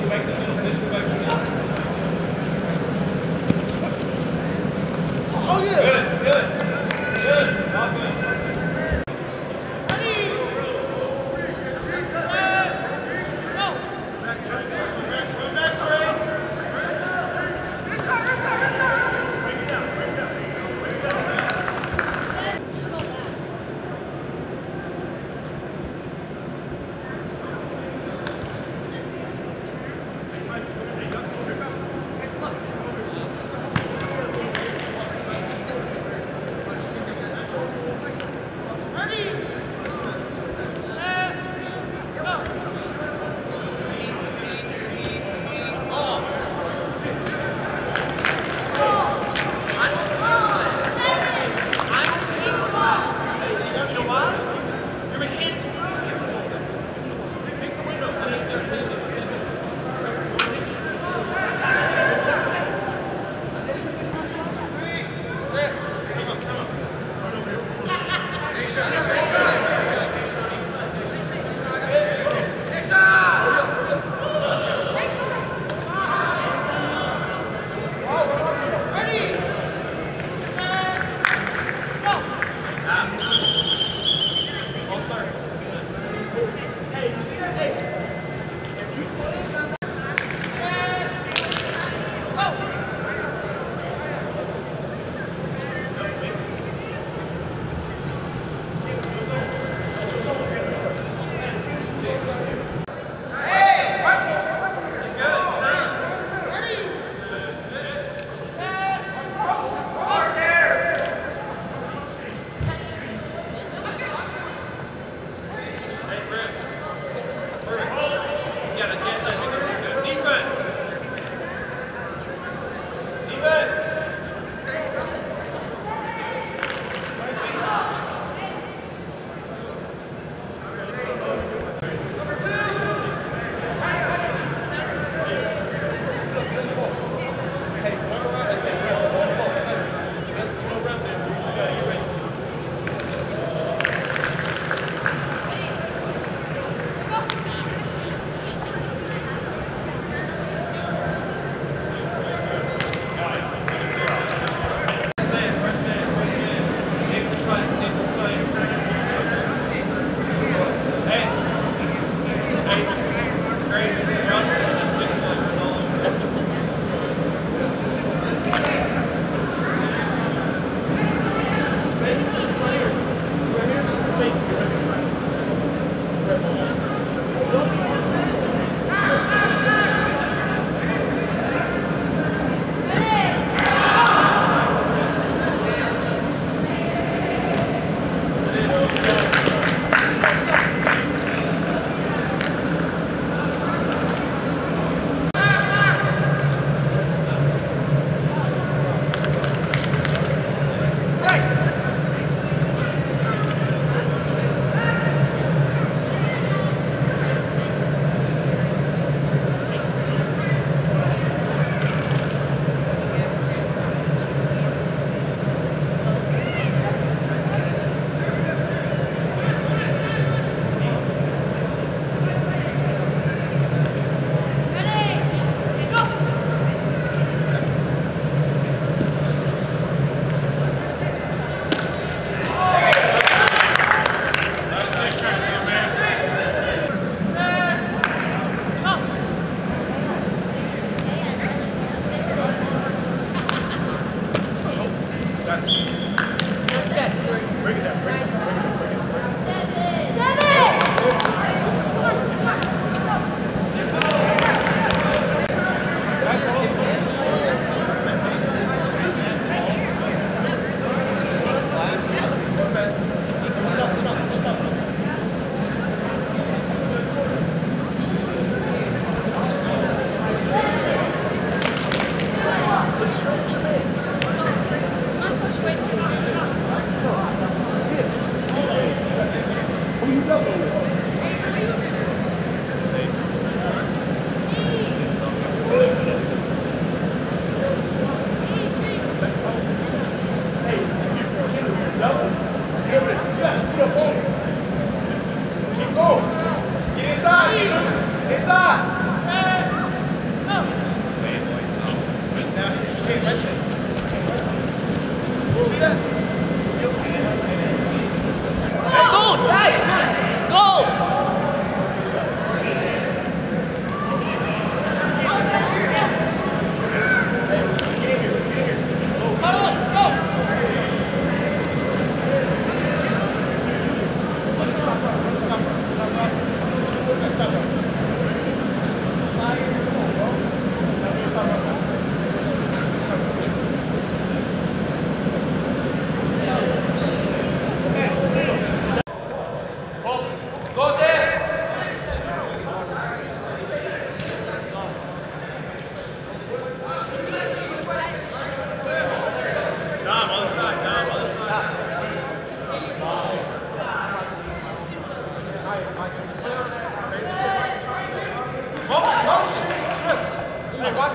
como é que tu não Bring it down, bring it down.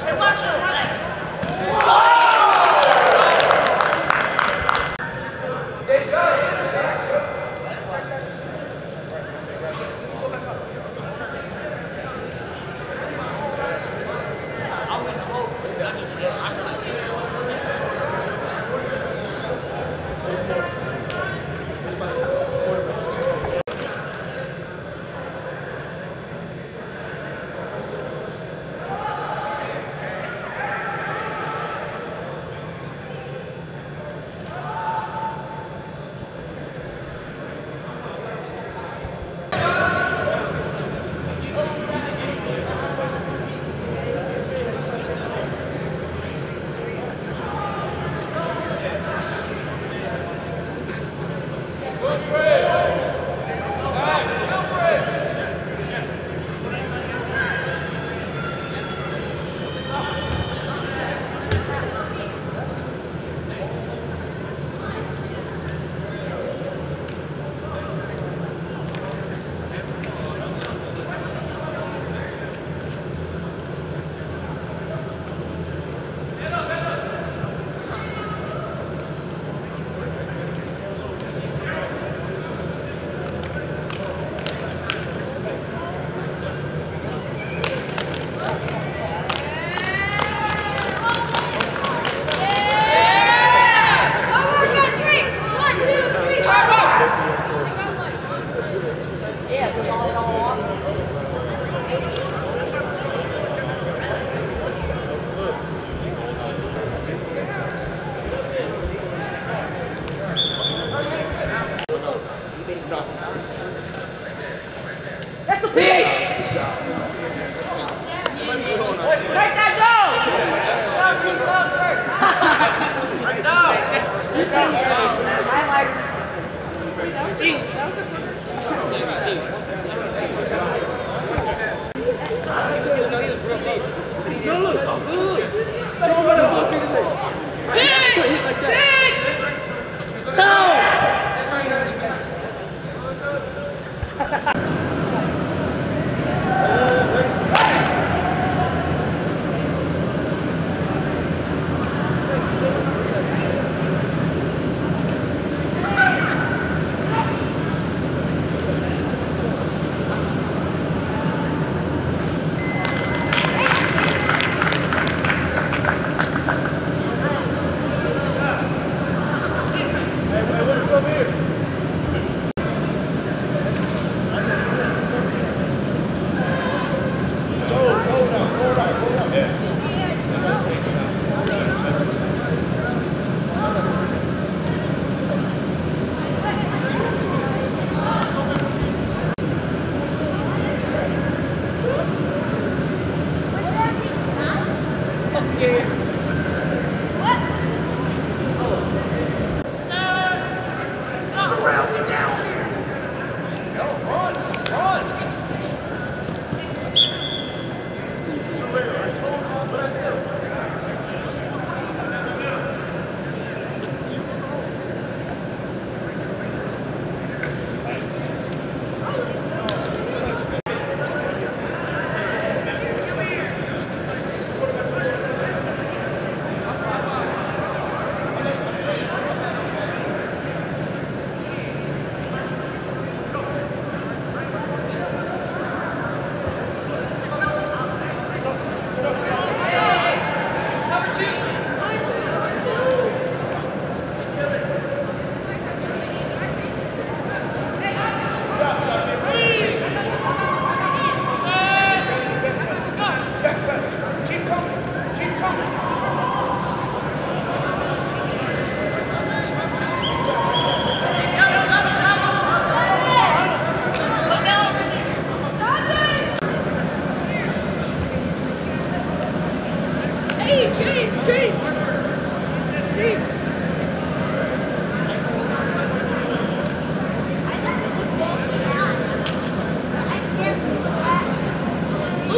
They're watching के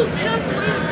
にペラッと見える